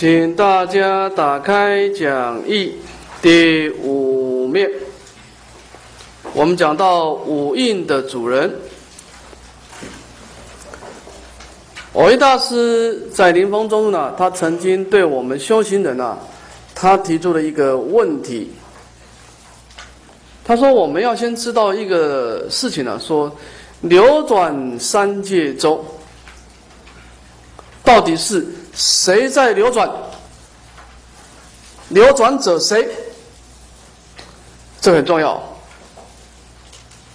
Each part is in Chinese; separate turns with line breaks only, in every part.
请大家打开讲义第五面。我们讲到五印的主人，藕益大师在临风中呢，他曾经对我们修行人啊，他提出了一个问题。他说：“我们要先知道一个事情呢，说流转三界中，到底是谁在流转？流转者谁？这很重要。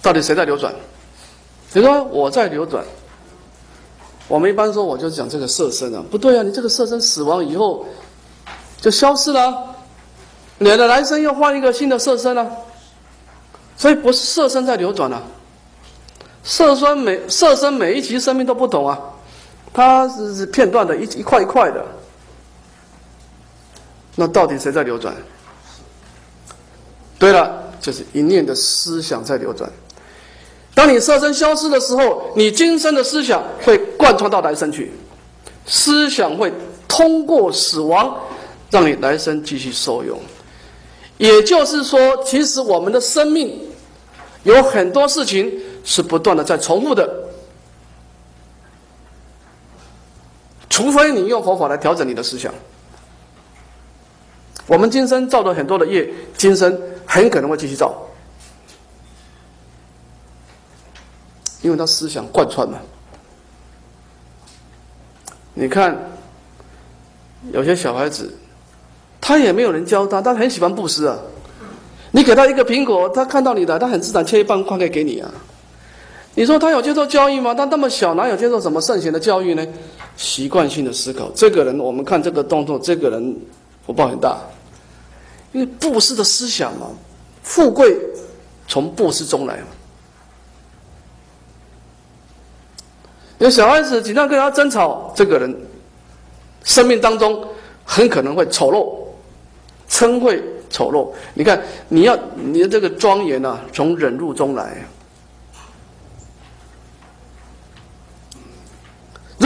到底谁在流转？比如说我在流转，我们一般说我就讲这个色身啊，不对啊，你这个色身死亡以后就消失了，你的来生又换一个新的色身了。”所以不是色身在流转啊，色身每色身每一级生命都不同啊，它是是片段的，一一块一块的。那到底谁在流转？对了，就是一念的思想在流转。当你色身消失的时候，你今生的思想会贯穿到来生去，思想会通过死亡，让你来生继续受用。也就是说，其实我们的生命有很多事情是不断的在重复的，除非你用佛法来调整你的思想。我们今生造了很多的业，今生很可能会继续造，因为他思想贯穿嘛。你看，有些小孩子。他也没有人教他，他很喜欢布施啊。你给他一个苹果，他看到你的，他很自然切一半块给你啊。你说他有接受教育吗？他那么小，哪有接受什么圣贤的教育呢？习惯性的思考，这个人，我们看这个动作，这个人福报很大，因为布施的思想嘛，富贵从布施中来嘛。有小孩子经常跟他争吵，这个人生命当中很可能会丑陋。称会丑陋，你看，你要你的这个庄严啊，从忍辱中来。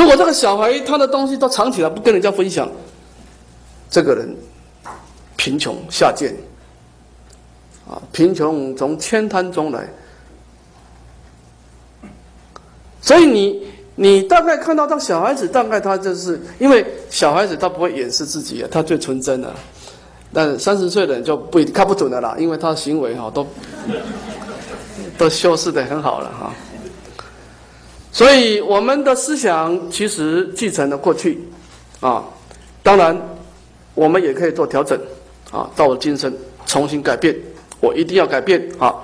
如果这个小孩他的东西都藏起来，不跟人家分享，这个人贫穷下贱啊，贫穷从千滩中来。所以你你大概看到这小孩子，大概他就是因为小孩子他不会掩饰自己，他最纯真的。但三十岁的人就不看不准的啦，因为他的行为哈都都修饰的很好了哈。所以我们的思想其实继承了过去啊，当然我们也可以做调整啊，到了今生重新改变，我一定要改变啊。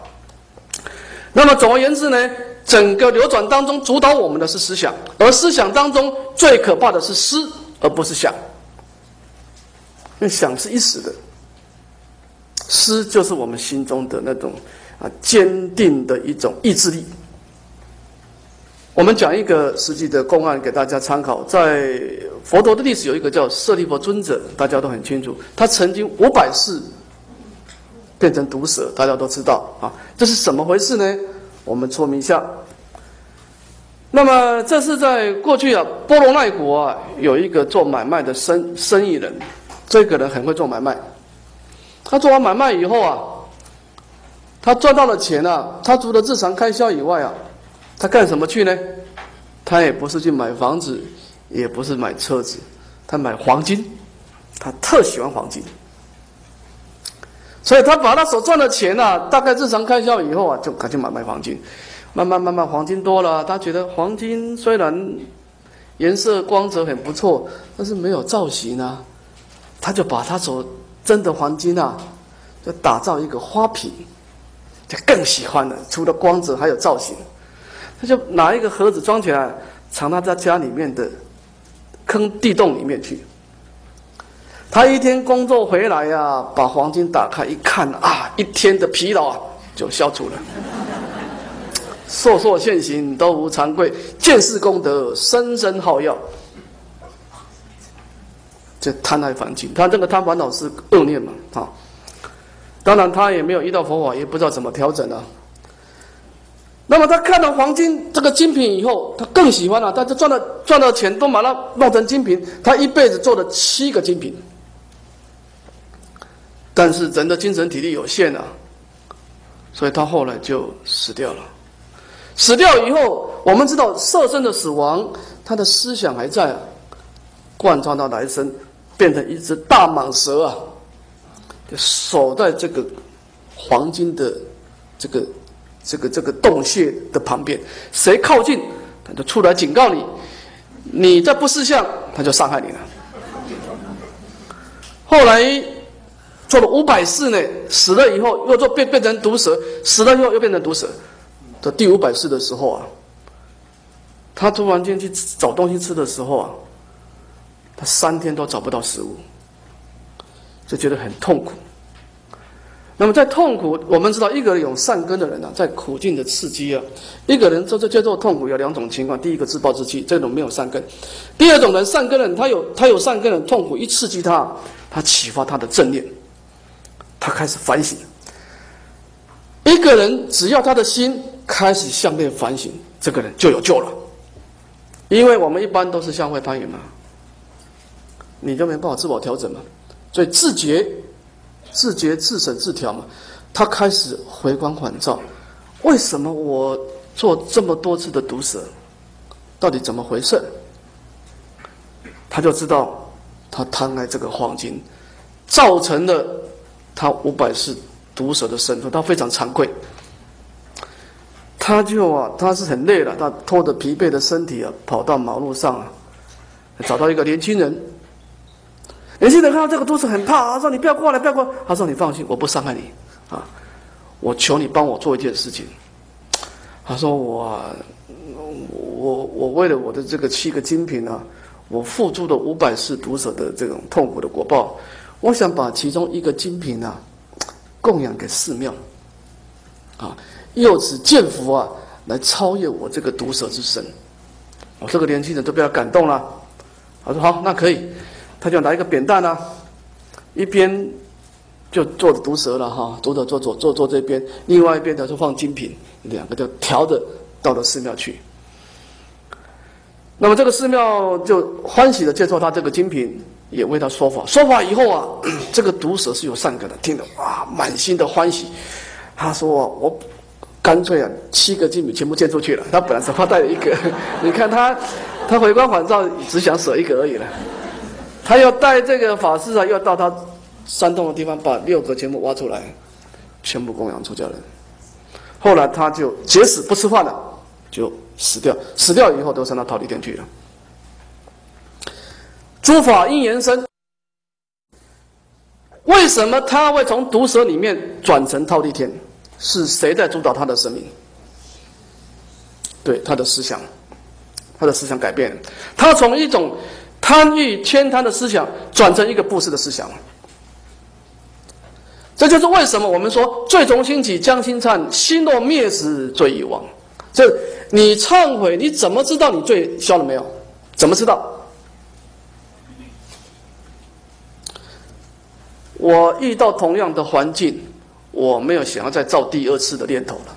那么总而言之呢，整个流转当中主导我们的是思想，而思想当中最可怕的是思，而不是想。那想是一时的，思就是我们心中的那种啊坚定的一种意志力。我们讲一个实际的公案给大家参考，在佛陀的历史有一个叫舍利弗尊者，大家都很清楚，他曾经五百世变成毒蛇，大家都知道啊，这是怎么回事呢？我们说明一下。那么这是在过去啊，波罗奈国啊，有一个做买卖的生生意人。这个人很会做买卖，他做完买卖以后啊，他赚到了钱啊，他除了日常开销以外啊，他干什么去呢？他也不是去买房子，也不是买车子，他买黄金，他特喜欢黄金，所以他把他所赚的钱啊，大概日常开销以后啊，就赶紧买卖黄金，慢慢慢慢黄金多了，他觉得黄金虽然颜色光泽很不错，但是没有造型啊。他就把他所真的黄金啊，就打造一个花瓶，就更喜欢了。除了光泽，还有造型。他就拿一个盒子装起来，藏到他家里面的坑地洞里面去。他一天工作回来呀，把黄金打开一看啊，一天的疲劳啊就消除了。烁烁现行，都无惭愧；见识功德，深深好药。这贪爱环境，他这个贪烦恼是恶念嘛？啊，当然他也没有遇到佛法，也不知道怎么调整啊。那么他看到黄金这个精品以后，他更喜欢了，他就赚了赚到钱都把它弄成精品。他一辈子做了七个精品，但是人的精神体力有限啊，所以他后来就死掉了。死掉以后，我们知道色身的死亡，他的思想还在啊，贯穿到来生，变成一只大蟒蛇啊，就守在这个黄金的这个。这个这个洞穴的旁边，谁靠近，他就出来警告你。你再不识相，他就伤害你了。后来做了五百世呢，死了以后又做变变成毒蛇，死了以后又变成毒蛇。到第五百世的时候啊，他突然间去找东西吃的时候啊，他三天都找不到食物，就觉得很痛苦。那么在痛苦，我们知道一个人有善根的人呢，在苦境的刺激啊，一个人这这叫做痛苦有两种情况：第一个自暴自弃，这种没有善根；第二种人善根人，他有他有善根的痛苦一刺激他，他启发他的正念，他开始反省。一个人只要他的心开始向内反省，这个人就有救了。因为我们一般都是向外攀援嘛，你就没办法自我调整嘛，所以自觉。自觉、自审、自调嘛，他开始回光返照。为什么我做这么多次的毒蛇？到底怎么回事？他就知道，他贪爱这个黄金，造成了他五百世毒蛇的身份。他非常惭愧，他就啊，他是很累了，他拖着疲惫的身体啊，跑到马路上啊，找到一个年轻人。年轻人看到这个都是很怕，他说：“你不要过来，不要过。”他说：“你放心，我不伤害你，啊，我求你帮我做一件事情。”他说：“我，我，我为了我的这个七个精品呢，我付出了五百世毒蛇的这种痛苦的果报，我想把其中一个精品呢，供养给寺庙，啊，由此见福啊，来超越我这个毒蛇之身。”我这个年轻人都被他感动了，他说：“好，那可以。”他就拿一个扁担啊，一边就坐着毒蛇了哈，左走左左坐坐这边，另外一边他就放精品，两个就调着到了寺庙去。那么这个寺庙就欢喜的接受他这个精品，也为他说法。说法以后啊，这个毒蛇是有善根的，听得哇，满心的欢喜。他说：“我干脆啊，七个精品全部借出去了。他本来只怕带了一个，你看他，他回光返照，只想舍一个而已了。”他要带这个法师啊，要到他山洞的地方，把六个全部挖出来，全部供养出家人。后来他就节食不吃饭了，就死掉。死掉以后都上到桃李天去了。诸法因缘生，为什么他会从毒蛇里面转成桃李天？是谁在主导他的生命？对他的思想，他的思想改变，他从一种。贪欲天贪的思想转成一个布施的思想，这就是为什么我们说罪从心起，将心忏，心若灭时，罪已亡。这你忏悔，你怎么知道你罪消了没有？怎么知道？我遇到同样的环境，我没有想要再造第二次的念头了。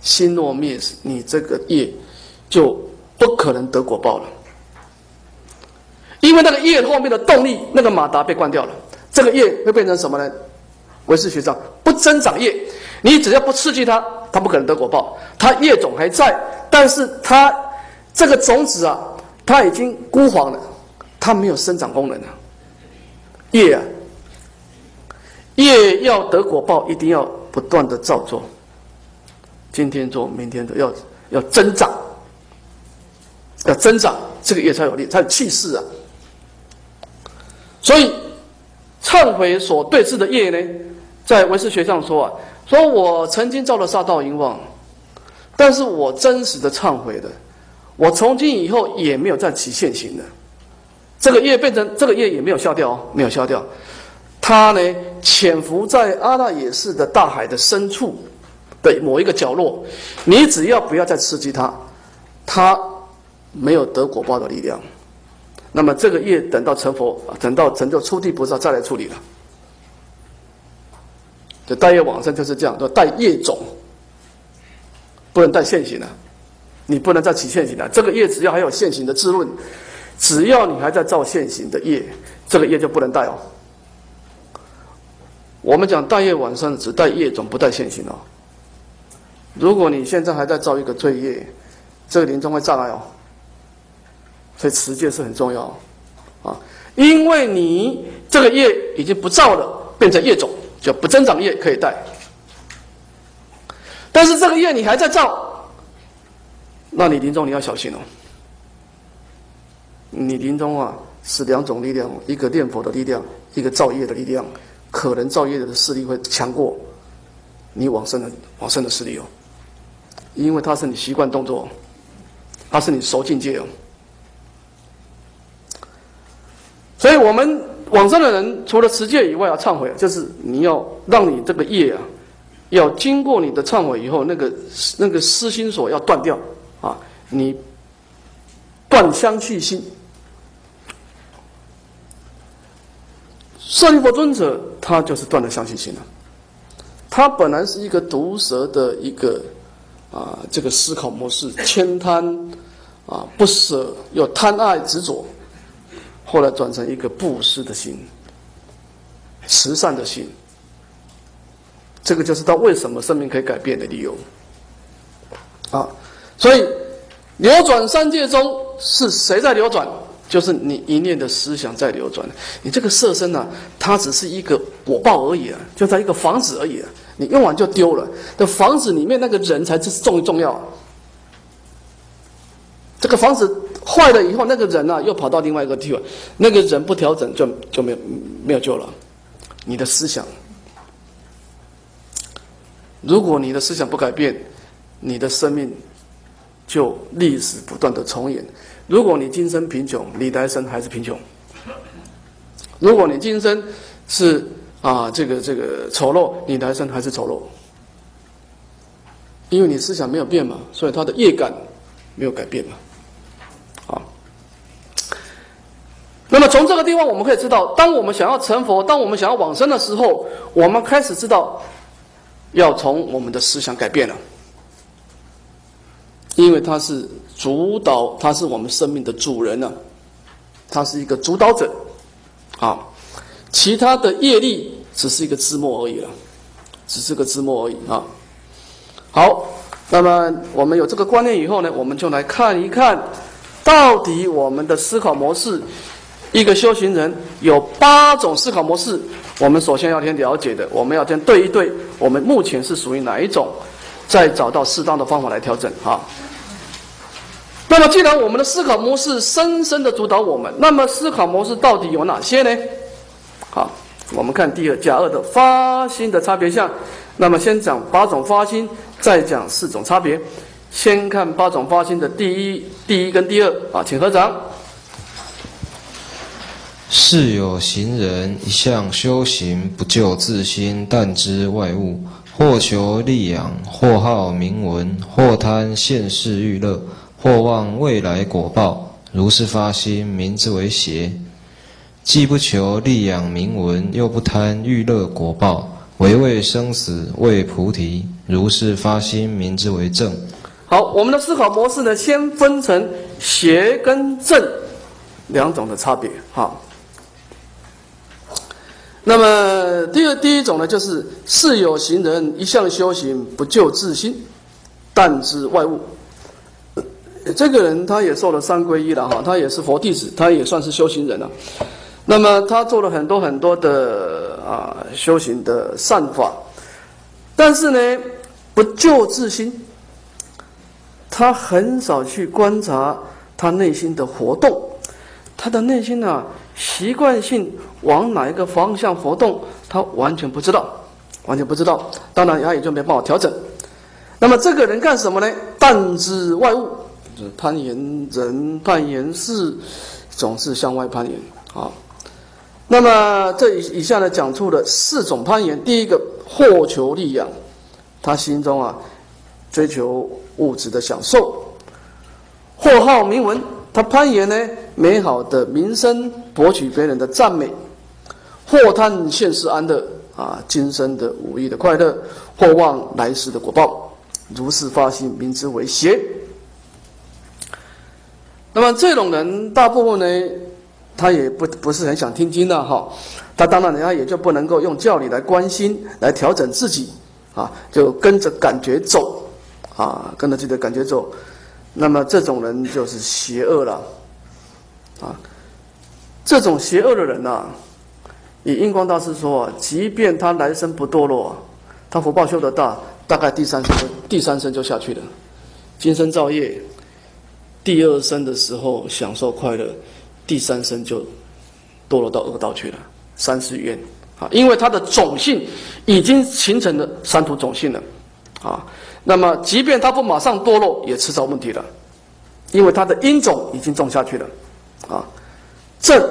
心若灭时，你这个业就不可能得果报了。因为那个叶后面的动力，那个马达被关掉了，这个叶会变成什么呢？唯识学上不增长叶，你只要不刺激它，它不可能得果报。它叶种还在，但是它这个种子啊，它已经枯黄了，它没有生长功能了。叶啊，叶要得果报，一定要不断的造作，今天做，明天做，要要增长，要增长，这个业才有力，才有气势啊。所以，忏悔所对治的业呢，在唯识学上说啊，说我曾经造了杀盗淫妄，但是我真实的忏悔的，我从今以后也没有再起现行的，这个业变成这个业也没有消掉哦，没有消掉，它呢潜伏在阿那耶识的大海的深处的某一个角落，你只要不要再刺激它，它没有得果报的力量。那么这个业等到成佛，等到成就初地菩萨再来处理了。就带业往生就是这样，叫带业种，不能带现行的，你不能再起现行了。这个业只要还有现行的滋润，只要你还在造现行的业，这个业就不能带哦。我们讲大业往生只带业种，不带现行哦。如果你现在还在造一个罪业，这个临终会障碍哦。所以持戒是很重要啊，因为你这个业已经不造了，变成业种，就不增长业可以带。但是这个业你还在造，那你临终你要小心哦。你临终啊是两种力量，一个念佛的力量，一个造业的力量。可能造业的势力会强过你往生的往生的势力哦，因为它是你习惯动作，它是你熟境界哦。所以我们往生的人，除了持戒以外，要忏悔，就是你要让你这个业啊，要经过你的忏悔以后，那个那个私心所要断掉啊，你断相续心。舍利弗尊者，他就是断了相信心了。他本来是一个毒蛇的一个啊，这个思考模式，悭贪啊，不舍又贪爱执着，后来转成一个布施的心、慈善的心。这个就是他为什么生命可以改变的理由啊。所以流转三界中，是谁在流转？就是你一念的思想在流转，你这个色身呢，它只是一个果报而已啊，就在一个房子而已啊，你用完就丢了。这房子里面那个人才是重重要。这个房子坏了以后，那个人呢又跑到另外一个地方，那个人不调整就就没有没有救了。你的思想，如果你的思想不改变，你的生命就历史不断的重演。如果你今生贫穷，你来生还是贫穷；如果你今生是啊这个这个丑陋，你来生还是丑陋。因为你思想没有变嘛，所以他的业感没有改变嘛。啊，那么从这个地方我们可以知道，当我们想要成佛，当我们想要往生的时候，我们开始知道要从我们的思想改变了。因为他是主导，他是我们生命的主人呢，他是一个主导者，啊，其他的业力只是一个字幕而已了，只是个字幕而已啊。好，那么我们有这个观念以后呢，我们就来看一看，到底我们的思考模式，一个修行人有八种思考模式，我们首先要先了解的，我们要先对一对，我们目前是属于哪一种，再找到适当的方法来调整啊。那么，既然我们的思考模式深深的主导我们，那么思考模式到底有哪些呢？好，我们看第二甲二的发心的差别项。那么，先讲八种发心，再讲四种差别。先看八种发心的第一、第一跟第二啊，请合掌。
是有行人一向修行，不救自心，但知外物，或求利养，或好名闻，或贪现世欲乐。或望未来果报，如是发心，名之为邪；既不求利养名闻，又不贪欲乐果报，唯为生死，为菩提，如是发心，名之为正。
好，我们的思考模式呢，先分成邪跟正两种的差别。哈，那么第二第一种呢，就是是有行人一向修行，不救自心，但知外物。这个人他也受了三皈依了哈，他也是佛弟子，他也算是修行人了。那么他做了很多很多的啊修行的善法，但是呢不救自心，他很少去观察他内心的活动，他的内心呢习惯性往哪一个方向活动，他完全不知道，完全不知道。当然他也就没办法调整。那么这个人干什么呢？但知外物。就是攀岩人、攀岩事，总是向外攀岩啊。那么这以下呢，讲出了四种攀岩。第一个，获求利养，他心中啊追求物质的享受；或好名闻，他攀岩呢美好的名声，博取别人的赞美；或贪现世安乐啊，今生的五欲的快乐；或望来世的果报。如是发心，名之为邪。那么这种人，大部分呢，他也不不是很想听经的哈。他当然人家也就不能够用教理来关心，来调整自己啊，就跟着感觉走啊，跟着自己的感觉走。那么这种人就是邪恶了啊。这种邪恶的人呐，以印光大师说，即便他来生不堕落，他福报修得大，大概第三生第三生就下去了，今生造业。第二生的时候享受快乐，第三生就堕落到恶道去了，三世冤啊！因为他的种性已经形成了三途种性了啊。那么，即便他不马上堕落，也迟早问题了，因为他的因种已经种下去了啊。正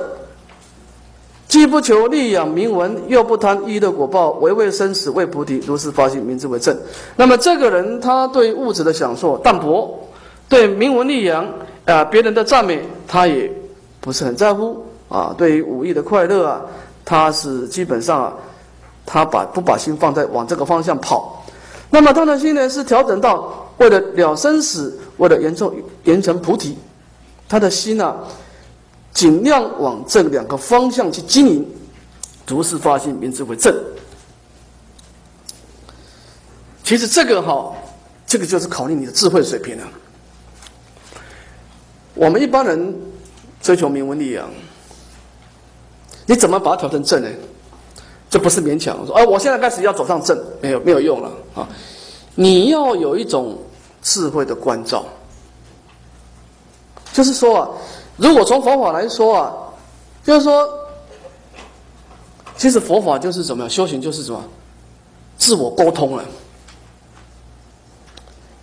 既不求利养名闻，又不贪一的果报，唯为生死为菩提，如是发心，名之为正。那么，这个人他对物质的享受淡薄。对名闻利养啊，别人的赞美，他也不是很在乎啊。对于武艺的快乐啊，他是基本上啊，他把不把心放在往这个方向跑。那么他的心呢，是调整到为了了生死，为了严重严成菩提，他的心呢，尽量往这两个方向去经营，如是发心，名字为正。其实这个哈，这个就是考虑你的智慧水平了。我们一般人追求名闻利养，你怎么把它调成正呢？这不是勉强说，啊，我现在开始要走上正，没有没有用了啊！你要有一种智慧的关照，就是说啊，如果从佛法来说啊，就是说，其实佛法就是怎么样，修行就是什么，自我沟通了。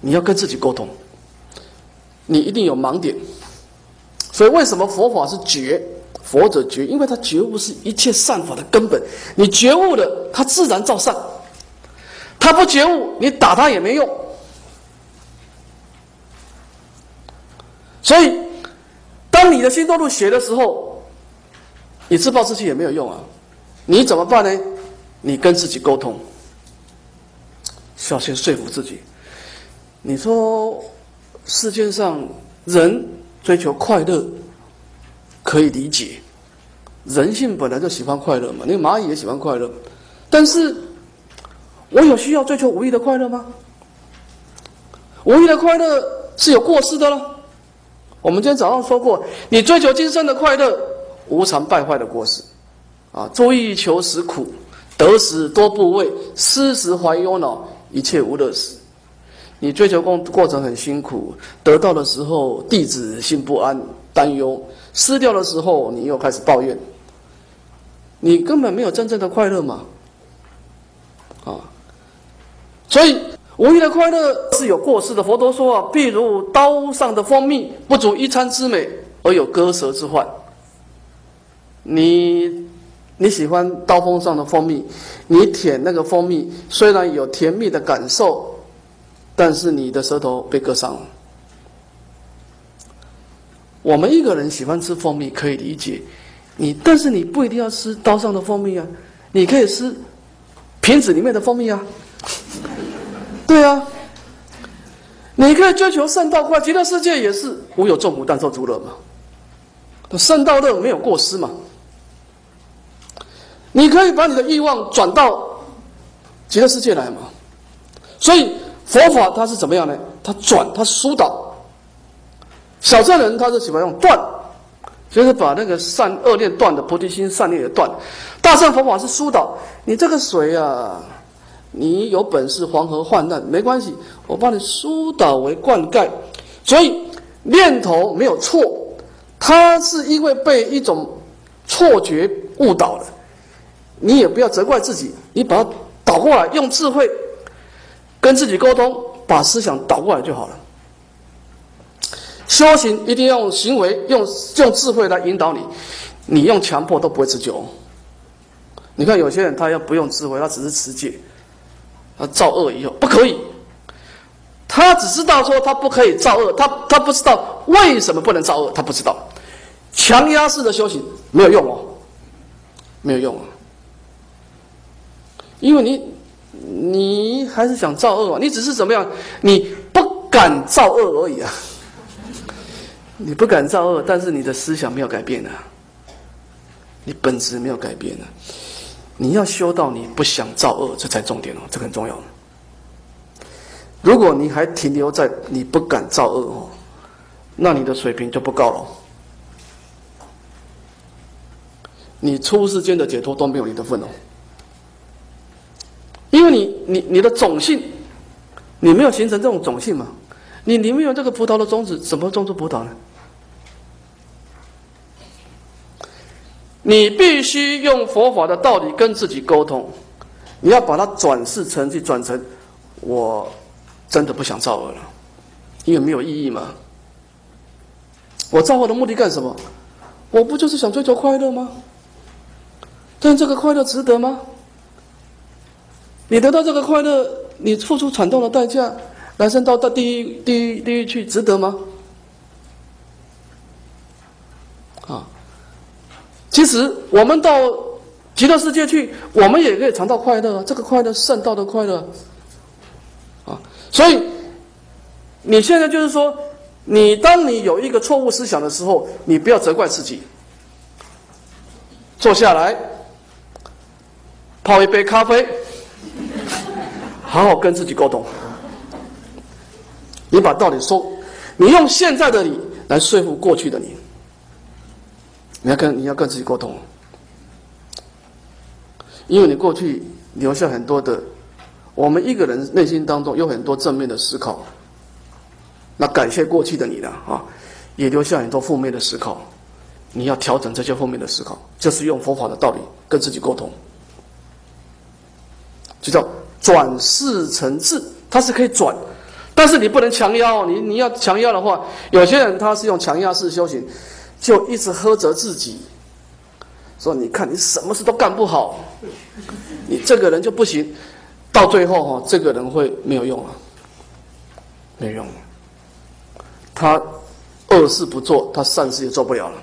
你要跟自己沟通，你一定有盲点。所以，为什么佛法是觉？佛者觉，因为他觉悟是一切善法的根本。你觉悟了，他自然造善；他不觉悟，你打他也没用。所以，当你的心堕入邪的时候，你自暴自弃也没有用啊！你怎么办呢？你跟自己沟通，小心说服自己。你说，世界上人。追求快乐可以理解，人性本来就喜欢快乐嘛。那蚂蚁也喜欢快乐，但是我有需要追求无意的快乐吗？无意的快乐是有过失的了。我们今天早上说过，你追求今生的快乐，无常败坏的过失啊！注意求时苦，得时多不畏，失时怀忧恼，一切无乐事。你追求过过程很辛苦，得到的时候弟子心不安、担忧；失掉的时候，你又开始抱怨。你根本没有真正的快乐嘛？啊！所以无意的快乐是有过失的。佛陀说啊，譬如刀上的蜂蜜，不足一餐之美，而有割舌之患。你你喜欢刀锋上的蜂蜜，你舔那个蜂蜜，虽然有甜蜜的感受。但是你的舌头被割伤了。我们一个人喜欢吃蜂蜜可以理解，你但是你不一定要吃刀上的蜂蜜啊，你可以吃瓶子里面的蜂蜜啊。对啊，你可以追求圣道快，极乐世界也是无有众苦，但受诸乐嘛。圣道乐没有过失嘛。你可以把你的欲望转到极乐世界来嘛，所以。佛法它是怎么样呢？它转，它疏导。小善人他是喜欢用断，就是把那个善恶念断的，菩提心善念也断。大善佛法是疏导，你这个水啊，你有本事黄河泛滥没关系，我帮你疏导为灌溉。所以念头没有错，它是因为被一种错觉误导了。你也不要责怪自己，你把它倒过来，用智慧。跟自己沟通，把思想倒过来就好了。修行一定要用行为，用用智慧来引导你。你用强迫都不会持久。你看有些人，他要不用智慧，他只是持戒，他造恶以后不可以。他只知道说他不可以造恶，他他不知道为什么不能造恶，他不知道。强压式的修行没有用哦，没有用啊，因为你。你还是想造恶啊？你只是怎么样？你不敢造恶而已啊！你不敢造恶，但是你的思想没有改变啊，你本质没有改变啊。你要修到你不想造恶，这才重点哦，这很重要。如果你还停留在你不敢造恶哦，那你的水平就不高了。你出世间的解脱都没有你的份哦，因为你你你的种性，你没有形成这种种性嘛，你你没有这个葡萄的种子，怎么种出葡萄呢？你必须用佛法的道理跟自己沟通，你要把它转世成去转成，我真的不想造恶了，因为没有意义嘛。我造恶的目的干什么？我不就是想追求快乐吗？但这个快乐值得吗？你得到这个快乐，你付出惨痛的代价，来生到到地狱、地狱、地狱去，值得吗？啊！其实我们到极乐世界去，我们也可以尝到快乐啊！这个快乐，圣道的快乐啊！所以你现在就是说，你当你有一个错误思想的时候，你不要责怪自己，坐下来。泡一杯咖啡，好好跟自己沟通。你把道理说，你用现在的你来说服过去的你。你要跟你要跟自己沟通，因为你过去留下很多的，我们一个人内心当中有很多正面的思考。那感谢过去的你了啊，也留下很多负面的思考。你要调整这些负面的思考，就是用佛法的道理跟自己沟通。就叫转世成智，它是可以转，但是你不能强压哦。你你要强压的话，有些人他是用强压式修行，就一直呵责自己，说你看你什么事都干不好，你这个人就不行，到最后哈，这个人会没有用了，没用。他恶事不做，他善事也做不了了，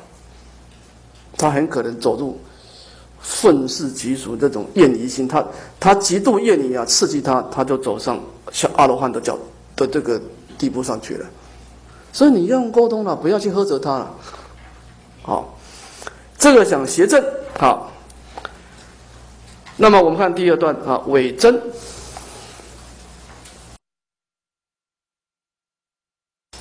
他很可能走入。愤世嫉俗这种厌离心，他他极度厌离啊，刺激他，他就走上像阿罗汉的角的这个地步上去了。所以你用沟通了，不要去呵责他了。好，这个讲邪正好。那么我们看第二段啊，伪真。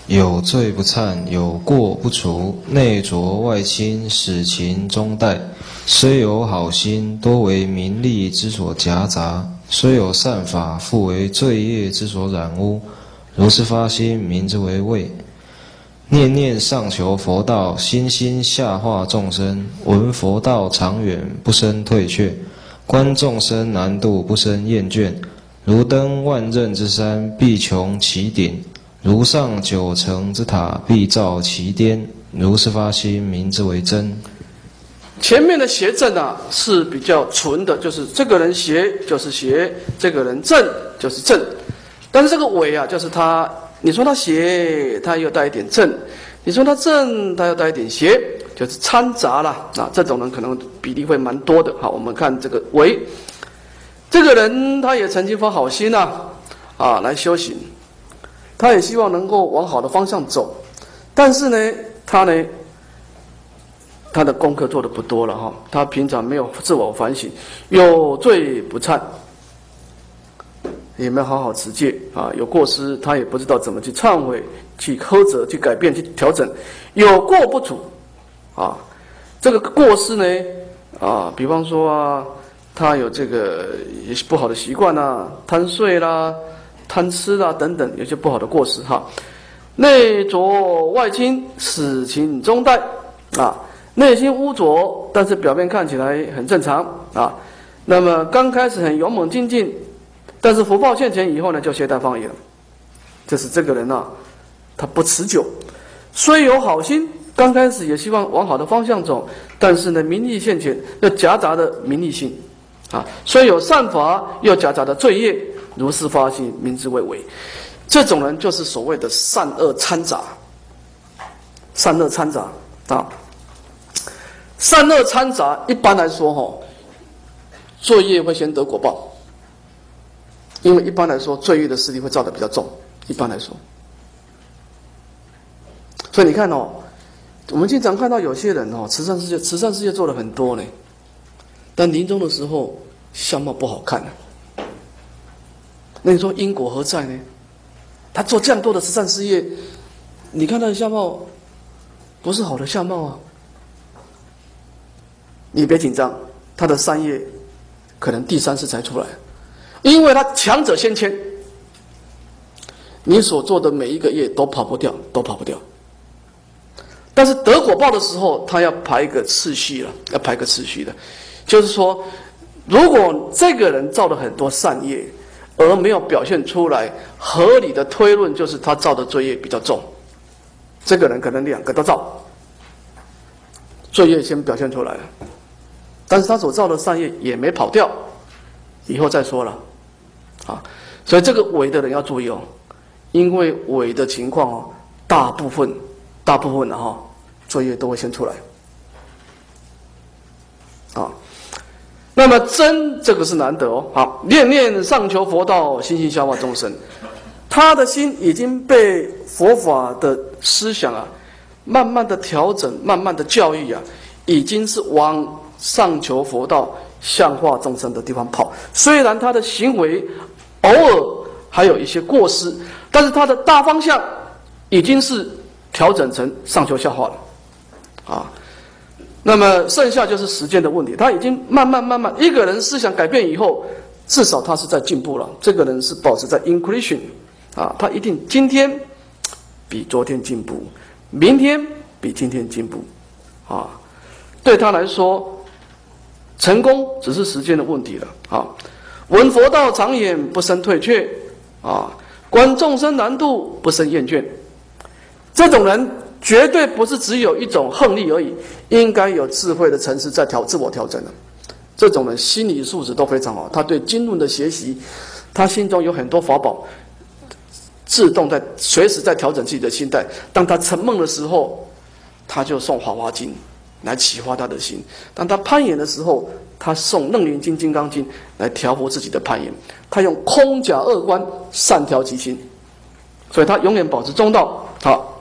有罪不忏，有过不除，内浊外清，使情中怠。虽有好心，多为名利之所夹杂；虽有善法，复为罪业之所染污。如是发心，名之为畏。念念上求佛道，心心下化众生。闻佛道长远，不生退却；观众生难度，不生厌倦。如登万仞之山，必穷其顶。如上九层之塔，必照其巅。如是发心，名之为真。
前面的邪正啊是比较纯的，就是这个人邪就是邪，这个人正就是正。但是这个伪啊，就是他，你说他邪，他又带一点正；你说他正，他又带一点邪，就是掺杂了啊。这种人可能比例会蛮多的。好，我们看这个为，这个人他也曾经发好心呐，啊，来修行。他也希望能够往好的方向走，但是呢，他呢，他的功课做的不多了哈。他平常没有自我反省，有罪不忏，也没好好持戒啊。有过失，他也不知道怎么去忏悔、去苛责、去改变、去调整。有过不足啊，这个过失呢啊，比方说啊，他有这个不好的习惯呐，贪睡啦。贪吃啦等等，有些不好的过失哈。内浊外清，始情中怠啊。内心污浊，但是表面看起来很正常啊。那么刚开始很勇猛精进，但是福报现前以后呢，就懈怠放逸了。就是这个人呐，他不持久。虽有好心，刚开始也希望往好的方向走，但是呢，名利现前，又夹杂的名利心啊。虽有善法，又夹杂的罪业。如是发心，明知为伪。这种人就是所谓的善恶掺杂，善恶掺杂啊。善恶掺杂，一般来说哈，作业会先得果报，因为一般来说，罪业的势力会造的比较重。一般来说，所以你看哦，我们经常看到有些人哦，慈善事业、慈善事业做了很多呢，但临终的时候相貌不好看那你说因果何在呢？他做这样多的慈善事业，你看他的相貌不是好的相貌啊。你别紧张，他的善业可能第三次才出来，因为他强者先迁，你所做的每一个业都跑不掉，都跑不掉。但是得果报的时候，他要排一个次序了，要排个次序的，就是说，如果这个人造了很多善业，而没有表现出来，合理的推论就是他造的罪业比较重，这个人可能两个都造，罪业先表现出来了。但是他所造的善业也没跑掉，以后再说了，啊，所以这个伪的人要注意哦，因为伪的情况哦，大部分大部分的哈，作业都会先出来，啊，那么真这个是难得哦，好，念念上求佛道，心心消化众生，他的心已经被佛法的思想啊，慢慢的调整，慢慢的教育啊，已经是往。上求佛道，向化众生的地方跑。虽然他的行为偶尔还有一些过失，但是他的大方向已经是调整成上求下化了。啊，那么剩下就是时间的问题。他已经慢慢慢慢，一个人思想改变以后，至少他是在进步了。这个人是保持在 inclusion 啊，他一定今天比昨天进步，明天比今天进步，啊，对他来说。成功只是时间的问题了啊！闻佛道长远不生退却啊！观众生难度不生厌倦。这种人绝对不是只有一种横力而已，应该有智慧的层次在调自我调整的。这种人心理素质都非常好，他对经论的学习，他心中有很多法宝，自动在随时在调整自己的心态。当他沉梦的时候，他就诵《华华经》。来启发他的心。当他攀岩的时候，他诵《楞严经》《金刚经》来调和自己的攀岩。他用空假二观善调其心，所以他永远保持中道。好，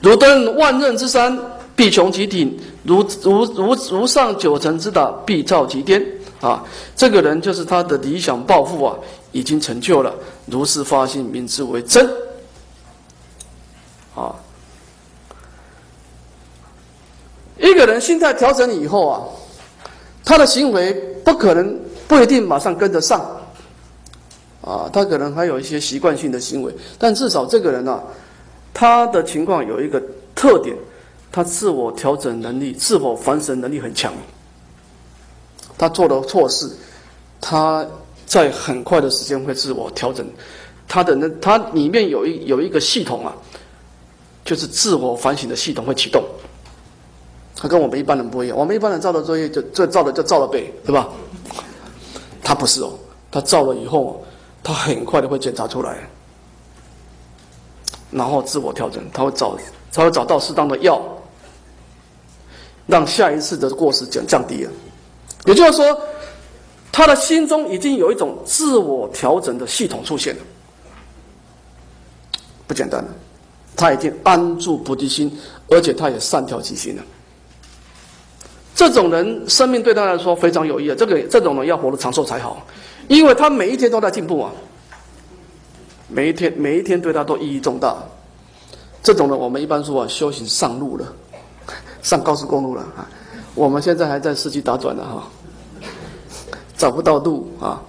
如登万仞之山，必穷其顶；如如如如上九层之塔，必造其巅。啊，这个人就是他的理想抱负啊，已经成就了。如是发心，名之为真。啊。一个人心态调整以后啊，他的行为不可能不一定马上跟得上，啊，他可能还有一些习惯性的行为，但至少这个人呢，他的情况有一个特点，他自我调整能力、自我反省能力很强。他做了错事，他在很快的时间会自我调整，他的那他里面有一有一个系统啊，就是自我反省的系统会启动。他跟我们一般人不一样，我们一般人造的作业就就造的就造了背，对吧？他不是哦，他造了以后，他很快的会检查出来，然后自我调整，他会找他会找到适当的药，让下一次的过失降降低了。也就是说，他的心中已经有一种自我调整的系统出现了，不简单了。他已经安住菩提心，而且他也善调其心了。这种人生命对他来说非常有益啊！这个这种人要活得长寿才好，因为他每一天都在进步啊。每一天每一天对他都意义重大。这种人我们一般说啊，修行上路了，上高速公路了啊。我们现在还在司机打转呢哈，找不到路啊。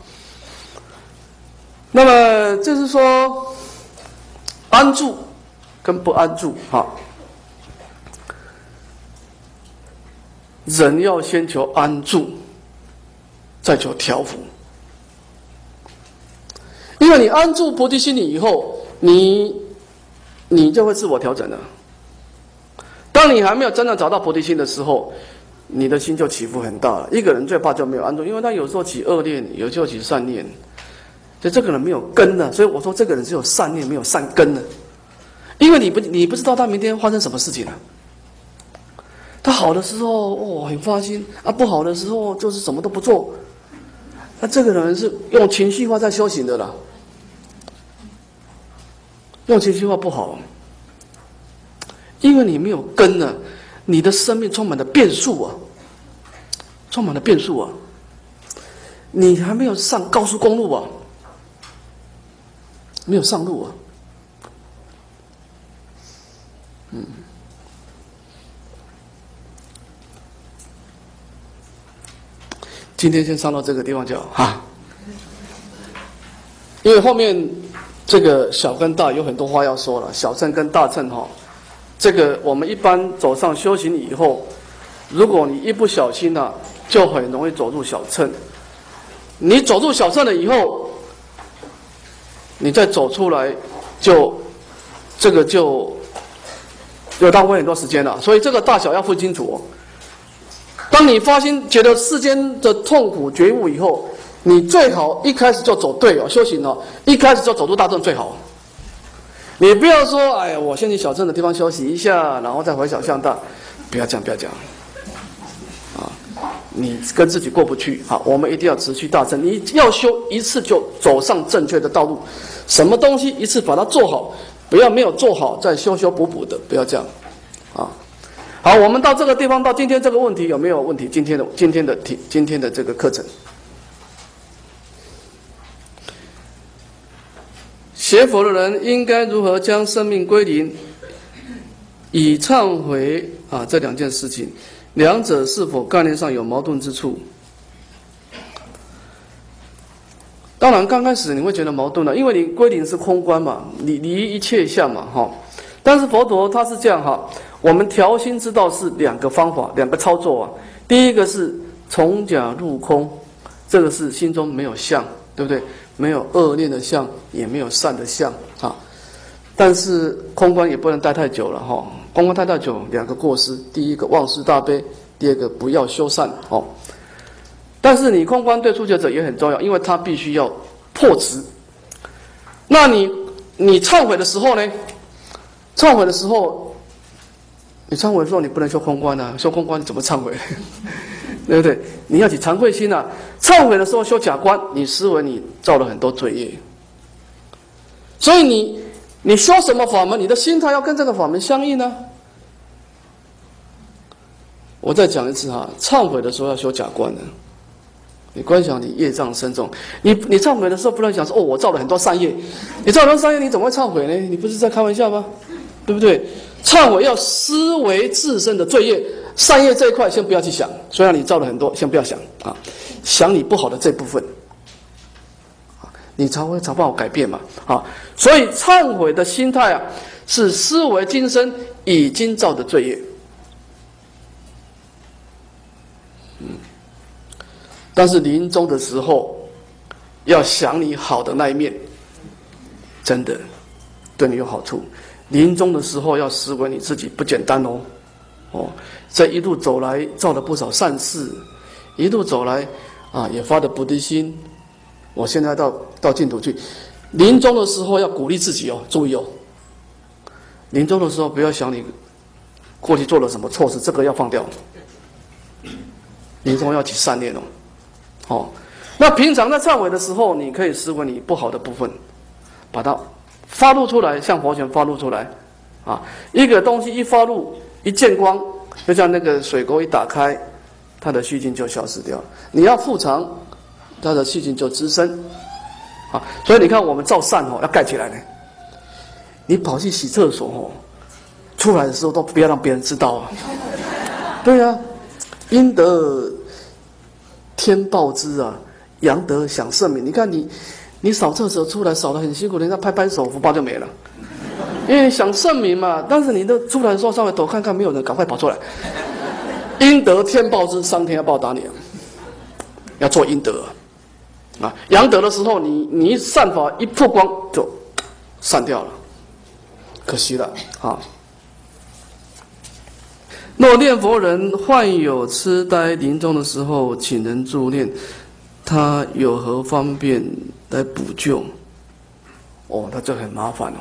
那么就是说，安住跟不安住哈。人要先求安住，再求调伏。因为你安住菩提心里以后，你你就会自我调整了。当你还没有真正找到菩提心的时候，你的心就起伏很大了。一个人最怕就没有安住，因为他有时候起恶念，有时候起善念，所以这个人没有根呢。所以我说，这个人只有善念，没有善根呢。因为你不你不知道他明天发生什么事情了。他好的时候哦很发心啊，不好的时候就是什么都不做。那这个人是用情绪化在修行的啦，用情绪化不好，因为你没有根呢，你的生命充满了变数啊，充满了变数啊，你还没有上高速公路啊，没有上路啊，嗯。今天先上到这个地方就好哈，因为后面这个小跟大有很多话要说了。小乘跟大乘哈，这个我们一般走上修行以后，如果你一不小心呐，就很容易走入小乘。你走入小乘了以后，你再走出来，就这个就要耽误很多时间了。所以这个大小要分清楚。当你发现觉得世间的痛苦觉悟以后，你最好一开始就走对哦，修行哦，一开始就走入大正最好。你不要说，哎呀，我先去小镇的地方休息一下，然后再回小向大，不要讲，不要讲。啊，你跟自己过不去，好，我们一定要持续大正。你要修一次就走上正确的道路，什么东西一次把它做好，不要没有做好再修修补补的，不要这样，好，我们到这个地方，到今天这个问题有没有问题？今天的今天的题，今天的这个课程，学佛的人应该如何将生命归零，以忏悔啊这两件事情，两者是否概念上有矛盾之处？当然，刚开始你会觉得矛盾了，因为你归零是空观嘛，你离一切相嘛，哈。但是佛陀他是这样哈。我们调心之道是两个方法，两个操作啊。第一个是从假入空，这个是心中没有相，对不对？没有恶念的相，也没有善的相啊。但是空观也不能待太久了哈，空观待太久，两个过失：第一个忘失大悲，第二个不要修善哦。但是你空观对初学者也很重要，因为他必须要破执。那你你忏悔的时候呢？忏悔的时候。你忏悔的时候，你不能修空观啊！修空观你怎么忏悔？对不对？你要起惭愧心呐！忏悔的时候修假观，你思维你造了很多罪业。所以你你修什么法门，你的心态要跟这个法门相应呢？我再讲一次哈，忏悔的时候要修假观的。你观想你业障深重，你你忏悔的时候不能想说哦，我造了很多善业。你造了很多善业，你怎么会忏悔呢？你不是在开玩笑吗？对不对？忏悔要思维自身的罪业，善业这一块先不要去想。虽然你造了很多，先不要想啊，想你不好的这部分，你才会才不好改变嘛啊。所以忏悔的心态啊，是思维今生已经造的罪业。嗯，但是临终的时候，要想你好的那一面，真的对你有好处。临终的时候要思维你自己不简单哦，哦，这一路走来造了不少善事，一路走来啊也发的菩提心。我现在到到净土去，临终的时候要鼓励自己哦，注意哦。临终的时候不要想你过去做了什么错事，这个要放掉。临终要起善念哦，哦，那平常在忏悔的时候，你可以思维你不好的部分，把它。发露出来，像佛前发露出来，啊，一个东西一发露，一见光，就像那个水沟一打开，它的虚境就消失掉。你要复常，它的虚境就滋生，啊，所以你看我们造善哦，要盖起来呢。你跑去洗厕所哦，出来的时候都不要让别人知道啊。对呀，阴德天报之啊，阳德享盛名。你看你。你扫厕所出来扫的很辛苦，人家拍拍手，福报就没了。因为想圣明嘛，但是你都出来的时候稍微躲看看，没有人，赶快跑出来。阴德天报之，上天要报答你，要做阴德啊。阳德的时候，你你一散发一曝光就散掉了，可惜了啊。若念佛人患有痴呆，临终的时候，请人助念。他有何方便来补救？哦，那就很麻烦哦。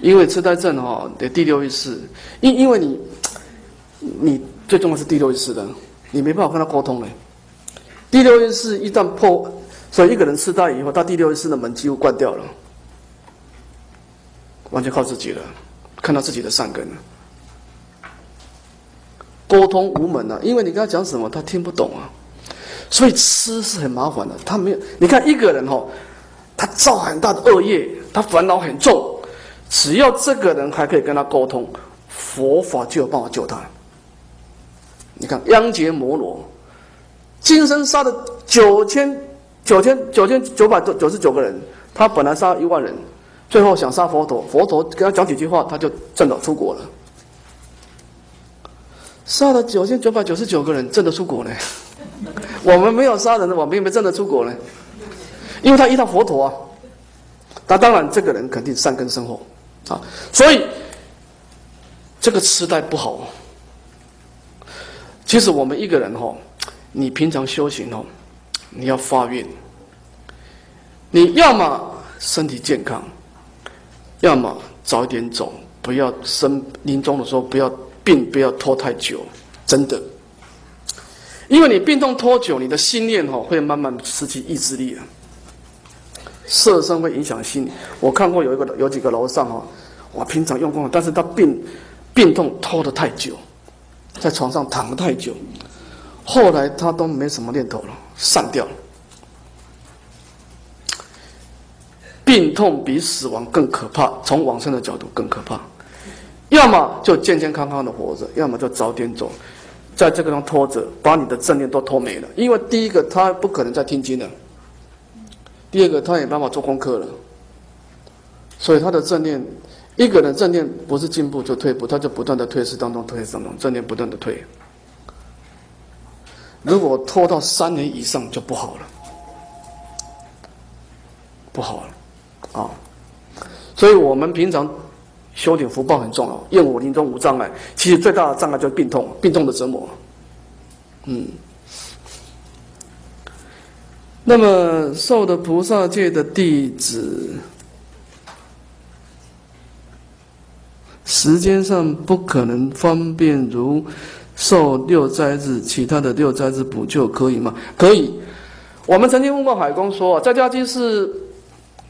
因为痴呆症哈得第六意识，因因为你，你最重要是第六意识的，你没办法跟他沟通嘞。第六意识一旦破，所以一个人痴呆以后，他第六意识的门几乎关掉了，完全靠自己了，看到自己的善根了。沟通无门啊，因为你跟他讲什么，他听不懂啊，所以吃是很麻烦的。他没有，你看一个人哦，他造很大的恶业，他烦恼很重，只要这个人还可以跟他沟通，佛法就有办法救他。你看央劫摩罗。今生杀了九千九千九千九百多九十九个人，他本来杀一万人，最后想杀佛陀，佛陀跟他讲几句话，他就真的出国了。杀了九千九百九十九个人，真的出国呢？我们没有杀人的，我们有没有真的出国呢？因为他遇到佛陀啊。那当然，这个人肯定善根深厚啊，所以这个痴呆不好。其实我们一个人哈。你平常修行哦，你要发愿，你要么身体健康，要么早点走，不要生临终的时候不要病，不要拖太久，真的。因为你病痛拖久，你的心念哦会慢慢失去意志力了。色身会影响心理。我看过有一个有几个楼上哈，我，平常用功，但是他病病痛拖得太久，在床上躺了太久。后来他都没什么念头了，散掉了。病痛比死亡更可怕，从往生的角度更可怕。要么就健健康康的活着，要么就早点走，在这个地方拖着，把你的正念都拖没了。因为第一个他不可能再听经了，第二个他也没办法做功课了，所以他的正念，一个人正念不是进步就退步，他就不断的退失当中，退失当中，正念不断的退。如果拖到三年以上就不好了，不好了，啊！所以我们平常修点福报很重要，厌我临终无障碍。其实最大的障碍就是病痛，病痛的折磨。嗯。那么受的菩萨戒的弟子，时间上不可能方便如。受六斋日，其他的六斋日补救可以吗？可以。我们曾经问过海公说，在家居是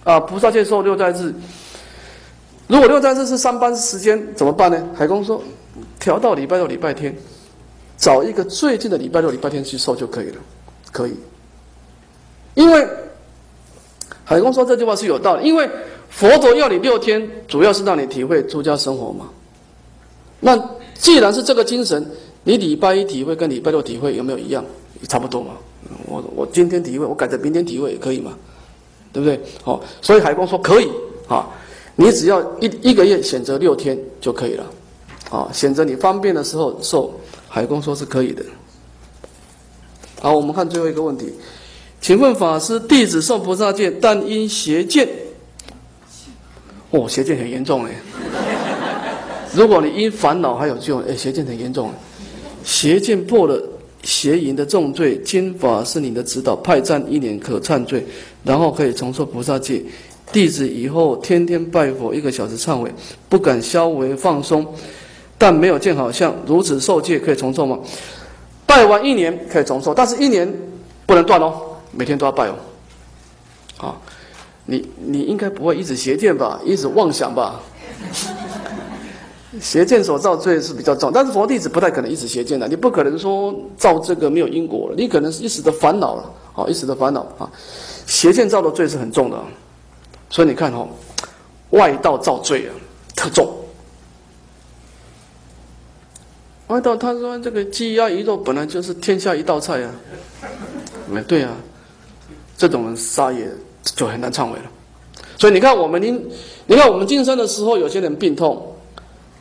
啊，菩萨界受六斋日。如果六斋日是上班时间怎么办呢？海公说，调到礼拜六、礼拜天，找一个最近的礼拜六、礼拜天去受就可以了。可以。因为海公说这句话是有道理，因为佛陀要你六天，主要是让你体会出家生活嘛。那既然是这个精神。你礼拜一体会跟礼拜六体会有没有一样？差不多嘛。我我今天体会，我改成明天体会也可以嘛，对不对？好，所以海公说可以啊，你只要一一个月选择六天就可以了，啊，选择你方便的时候受。海公说是可以的。好，我们看最后一个问题，请问法师，弟子受菩萨戒，但因邪见，哦，邪见很严重哎。如果你因烦恼还有救，哎，邪见很严重。邪见破了，邪淫的重罪，经法是你的指导，派战一年可忏罪，然后可以重受菩萨戒。弟子以后天天拜佛一个小时忏悔，不敢消为放松，但没有见好像如此受戒可以重受吗？拜完一年可以重受，但是一年不能断哦，每天都要拜哦。啊，你你应该不会一直邪见吧，一直妄想吧？邪见所造罪是比较重，但是佛弟子不太可能一直邪见的。你不可能说造这个没有因果，你可能是一时的烦恼了，啊，一时的烦恼啊。邪见造的罪是很重的，所以你看哦，外道造罪啊，特重。外道他说这个鸡鸭鱼肉本来就是天下一道菜啊，没对啊，这种人杀业就很难忏悔了。所以你看我们您，你看我们晋升的时候，有些人病痛。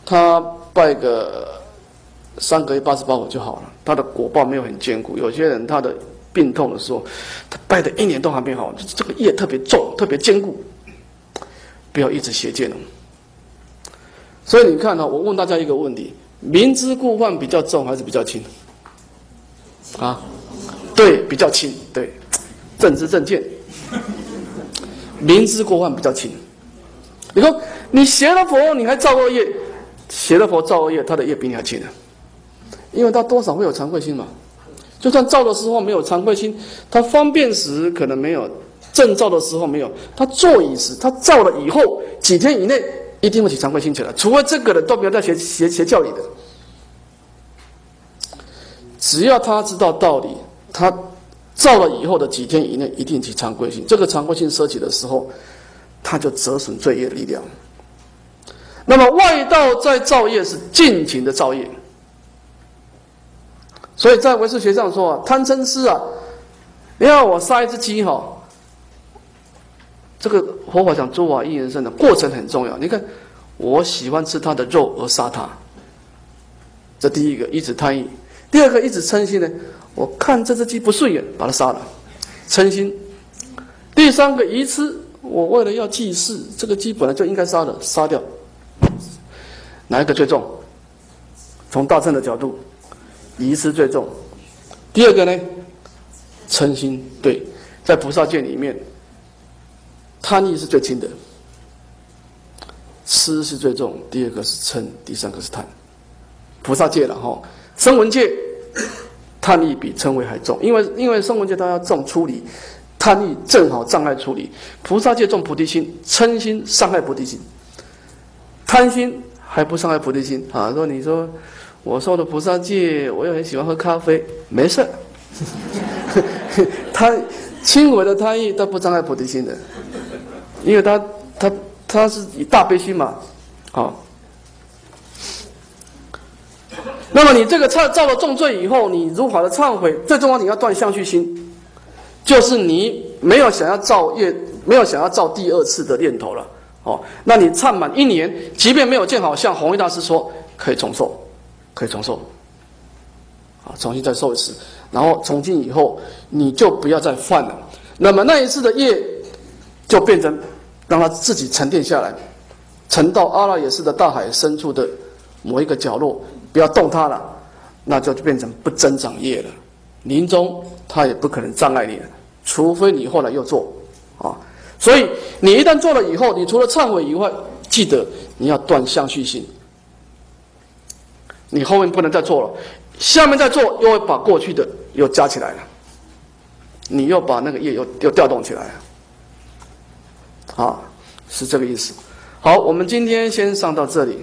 他拜个三个月八十八火就好了，他的果报没有很坚固。有些人他的病痛的时候，他拜的一年都还没好，这个业特别重，特别坚固，不要一直邪见了。所以你看呢，我问大家一个问题：明知故犯比较重还是比较轻？啊，对，比较轻，对，正知正见，明知故犯比较轻。你说你邪了佛，你还造恶业？邪了佛造恶业，他的业比你还轻呢，因为他多少会有惭愧心嘛。就算造的时候没有惭愧心，他方便时可能没有，正造的时候没有，他坐椅时，他造了以后几天以内一定会起常规性起来。除了这个人，都不要再学学学教理的。只要他知道道理，他造了以后的几天以内一定起常规性。这个常规性升起的时候，他就折损罪业的力量。那么外道在造业是尽情的造业。所以在唯识学上说啊，贪嗔痴啊，你看我杀一只鸡哈，这个佛法讲诸法因缘生的过程很重要。你看，我喜欢吃它的肉而杀它，这第一个一直贪欲；第二个一直嗔心呢，我看这只鸡不顺眼，把它杀了，嗔心；第三个愚痴，我为了要祭祀这个鸡本来就应该杀的，杀掉，哪一个最重？从大乘的角度。疑痴最重，第二个呢，嗔心对，在菩萨界里面，贪欲是最轻的，痴是最重，第二个是嗔，第三个是贪。菩萨戒了哈，声闻戒贪欲比嗔恚还重，因为因为声闻戒它要重处理贪欲，正好障碍处理。菩萨戒重菩提心，嗔心伤害菩提心，贪心还不伤害菩提心啊？说你说。我受的菩萨戒，我又很喜欢喝咖啡，没事。他轻微的贪欲，他不障碍菩提心的，因为他他他是以大悲心嘛，好。那么你这个造造了重罪以后，你如法的忏悔，最重要你要断相续心，就是你没有想要造业，没有想要造第二次的念头了，哦，那你忏满一年，即便没有见好像弘一大师说，可以重受。可以重受，啊，重新再受一次，然后从今以后你就不要再犯了。那么那一次的业就变成让它自己沉淀下来，沉到阿拉也是的大海深处的某一个角落，不要动它了，那就变成不增长业了。临终它也不可能障碍你，除非你后来又做啊。所以你一旦做了以后，你除了忏悔以外，记得你要断相续性。你后面不能再做了，下面再做又会把过去的又加起来了，你又把那个业又又调动起来了，啊，是这个意思。好，我们今天先上到这里。